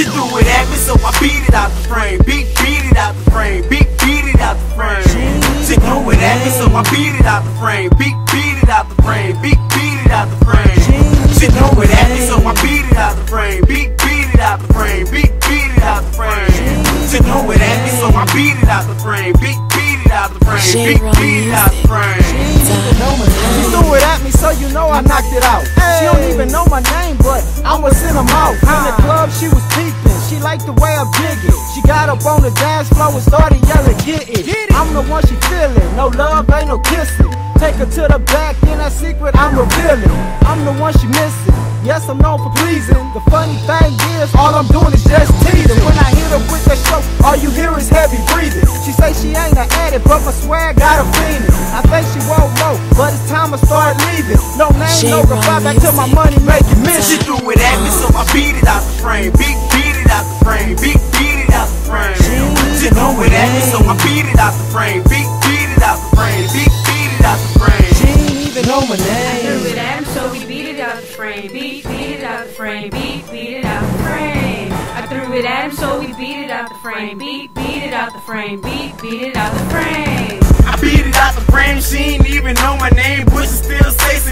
She threw it at me, so I beat it out the frame. Beat, beat it out the frame. Beat, beat it out the frame. She threw it at me, so I beat it out the frame. Beat, beat it out the frame. Beat, beat it out the frame. She threw it at me, so I beat it out the frame. Beat, beat it out the frame. Beat, beat it out the frame. She threw it at me, so I beat it out the frame. Beat, beat it out the frame. Beat, beat it out the frame. She threw it at me, so you know I knocked it out. She don't even know my name, but I'ma send her mouth. She liked the way I dig it. She got up on the dance floor and started yelling, get it. I'm the one she feeling. No love, ain't no kissing. Take her to the back, in that secret I'm revealing. I'm the one she missing. Yes, I'm known for pleasing. The funny thing is, all I'm doing is just teasing. When I hit her with the show, all you hear is heavy breathing. She say she ain't an addict, but my swag got her feeling. I think she won't know, but it's time I start leaving. No name, no goodbye, back to my money making She mission. threw it at me, so I beat it out the frame. Beat, She threw it at me, so I beat it out the frame. Beat, beat it out the frame. Beat, beat it out the frame. She ain't even know my name. I threw it at him, so we beat it out the frame. Beat, beat it out the frame. Beat, beat it out the frame. I threw it at him, so we beat it out the frame. Beat, beat it out the frame. Beat, beat it out the frame. I beat it out the frame, she ain't even know my name, but she still stays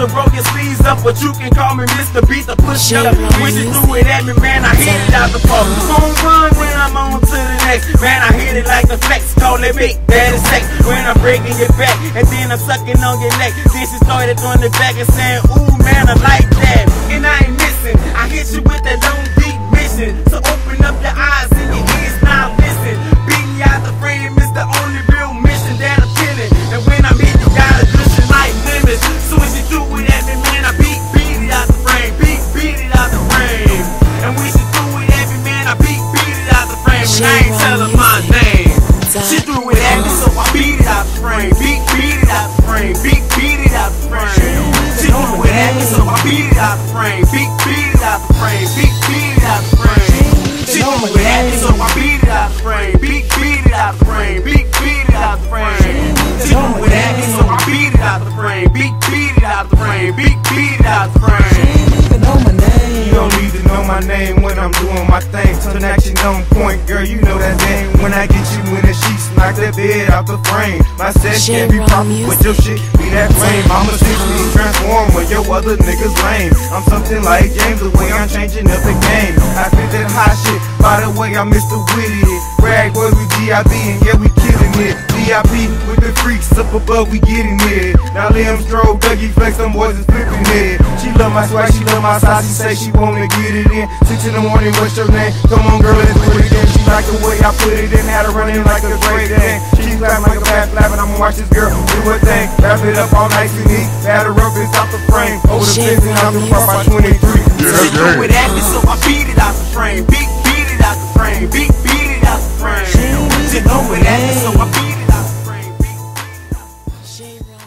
Mr. Roll your sleeves up, but you can call me Mr. Beat the push up. When she threw it at me, man, I hit it out the park. Gon' run when I'm on to the next. Man, I hit it like the flex, call it big daddy sex. When I'm breaking your back, and then I'm sucking on your neck. Then she started on the back and saying, Ooh, man, I like that. And I ain't missing, I hit you with that at me, so I beat it out the frame. Beat, beat it out the frame. Beat, beat it out the frame. She threw it at me, so I beat it out the frame. Beat, beat it out the frame. Beat, beat it out the frame. She threw it at me, so I beat it out the frame. Beat, beat it out the frame. Beat, beat it out the frame. She threw it at me, so I beat it out the frame. Beat, beat it out the frame. Beat, beat it out the frame. You don't need to know my name when I'm doing my thing. Turn action on point, girl, you know that name. When I get you in knock that bed out the frame. My set can't be proper, but your shit be that flame. I'm a 16 transformer, your other niggas lame. I'm something like James, the way I'm changing up the game. I spit that hot shit, by the way, I'm Mr. Witty. Rag boy, we GIB, and yeah, we killing it. VIP with the freaks up above, we getting it. Now Liam Stroll, Dougie Flex, them boys is flipping it. She love my swag, she love my size, she say she wanna get it in. Six in the morning, what's your name? Come on, girl, let's like the way I put it in, had her running like a great thing. She's laughing like a fast laugh, and I'ma watch this girl do her thing. Wrap it up all nice and neat, had her up inside the frame. Over the fence, and I'm just by 23. Yeah, she yeah. with acting, so I beat it out the frame. Beat, beat it out the frame. Beat, beat it out the frame. She know with acting, so I beat it out the frame. Big beat it out the frame.